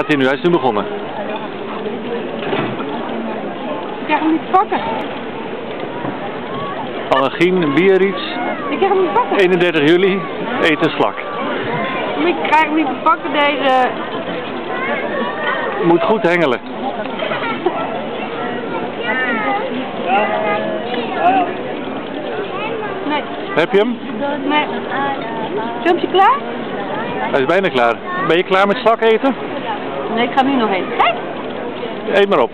Gaat hij nu? Hij is nu begonnen. Ik krijg hem niet te pakken. Annegien, Biarritz, Ik krijg hem niet te pakken. 31 juli, eten slak. Ik krijg hem niet te pakken deze... Moet goed hengelen. Nee, Heb je hem? nee. Filmpje klaar? Hij is bijna klaar. Ben je klaar met slak eten? Nee, ik ga nu nog eten. Kijk! Eet maar op.